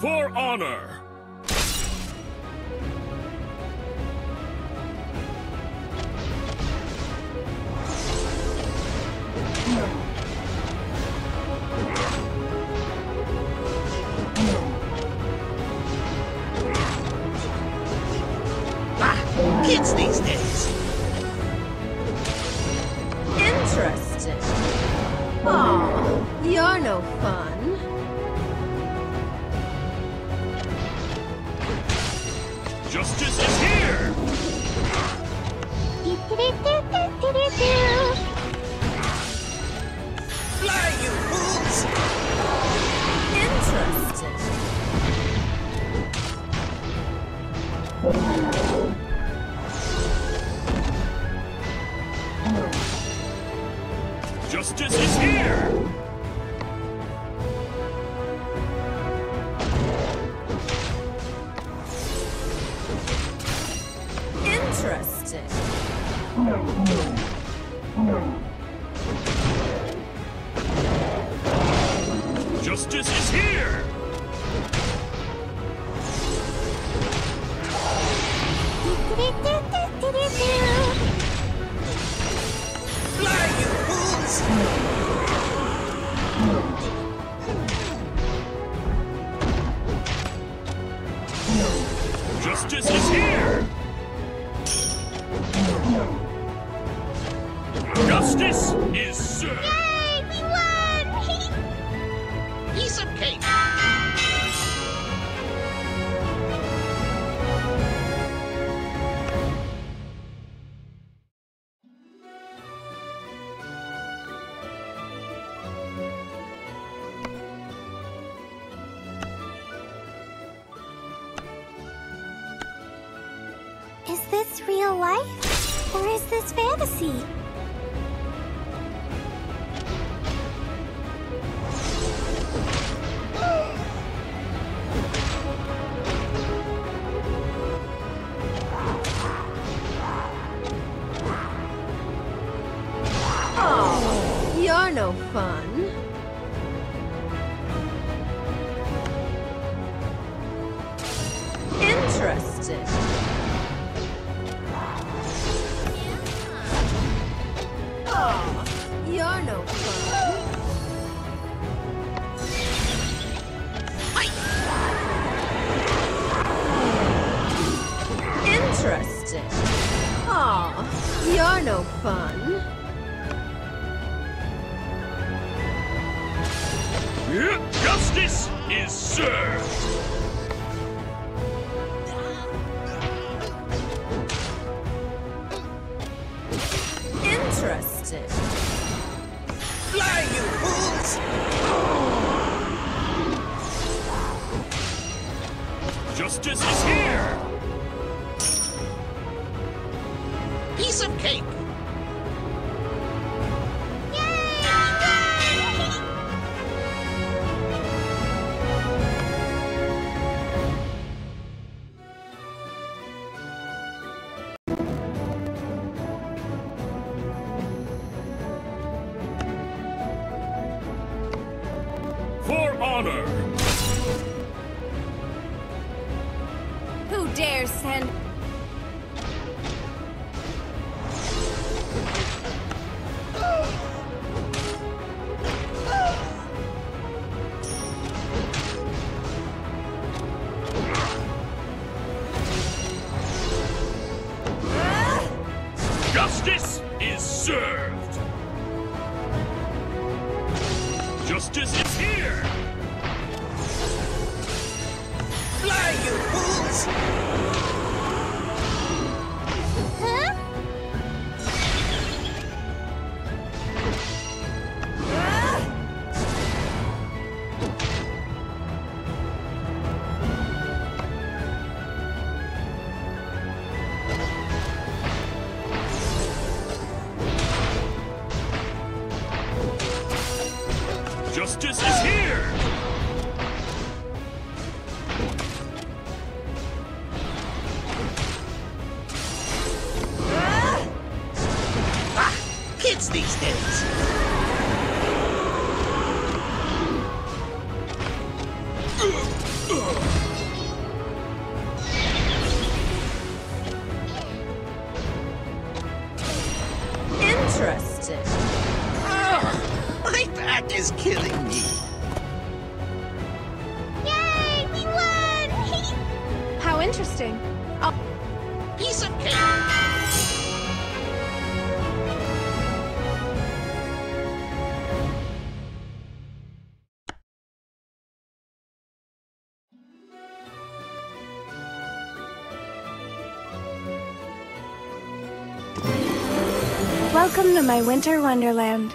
For honor! Kids these days. Interesting. Aw, you're no fun. Justice is here! Fly, you fools! Interesting. Justice is here! Interesting. Justice is here! Fly, you fools! Justice is Justice is served! Piece of cake! Is this real life? Or is this fantasy? Fun. Interesting. Aw, oh, you're no fun. Interesting. Aw, you're no fun. Justice is served! Interesting. Fly, you fools! Justice is here! Honor! Who dares send Justice is served! Justice is here! Fly, you fools! Interesting. Oh, my back is killing me. Yay, we won! How interesting. Oh. Piece of cake! Welcome to my winter wonderland.